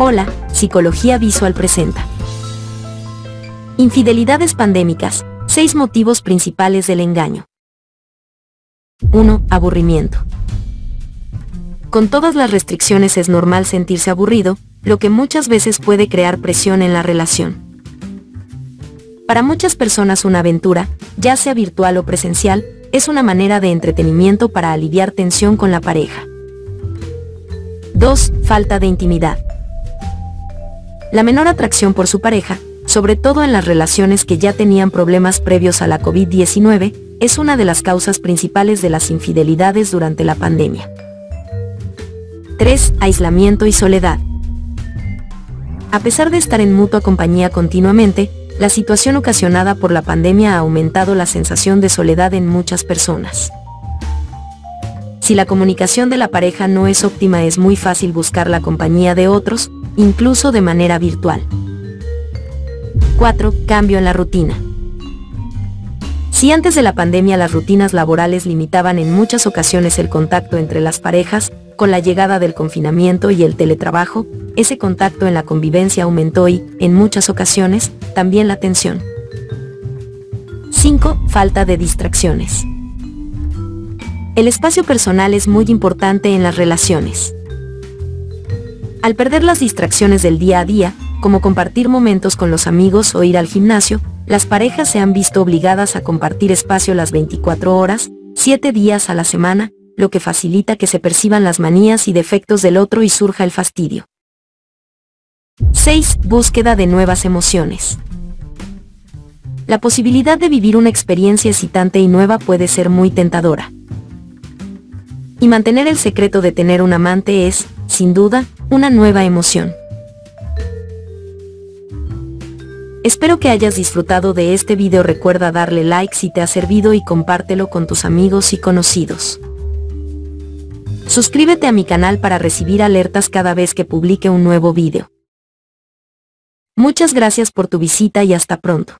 Hola, Psicología Visual presenta. Infidelidades pandémicas, seis motivos principales del engaño. 1. Aburrimiento. Con todas las restricciones es normal sentirse aburrido, lo que muchas veces puede crear presión en la relación. Para muchas personas una aventura, ya sea virtual o presencial, es una manera de entretenimiento para aliviar tensión con la pareja. 2. Falta de intimidad. La menor atracción por su pareja, sobre todo en las relaciones que ya tenían problemas previos a la COVID-19, es una de las causas principales de las infidelidades durante la pandemia. 3. Aislamiento y soledad. A pesar de estar en mutua compañía continuamente, la situación ocasionada por la pandemia ha aumentado la sensación de soledad en muchas personas. Si la comunicación de la pareja no es óptima es muy fácil buscar la compañía de otros, incluso de manera virtual. 4. Cambio en la rutina. Si antes de la pandemia las rutinas laborales limitaban en muchas ocasiones el contacto entre las parejas, con la llegada del confinamiento y el teletrabajo, ese contacto en la convivencia aumentó y, en muchas ocasiones, también la tensión. 5. Falta de distracciones. El espacio personal es muy importante en las relaciones. Al perder las distracciones del día a día, como compartir momentos con los amigos o ir al gimnasio, las parejas se han visto obligadas a compartir espacio las 24 horas, 7 días a la semana, lo que facilita que se perciban las manías y defectos del otro y surja el fastidio. 6. Búsqueda de nuevas emociones. La posibilidad de vivir una experiencia excitante y nueva puede ser muy tentadora. Y mantener el secreto de tener un amante es, sin duda, una nueva emoción. Espero que hayas disfrutado de este video recuerda darle like si te ha servido y compártelo con tus amigos y conocidos. Suscríbete a mi canal para recibir alertas cada vez que publique un nuevo video. Muchas gracias por tu visita y hasta pronto.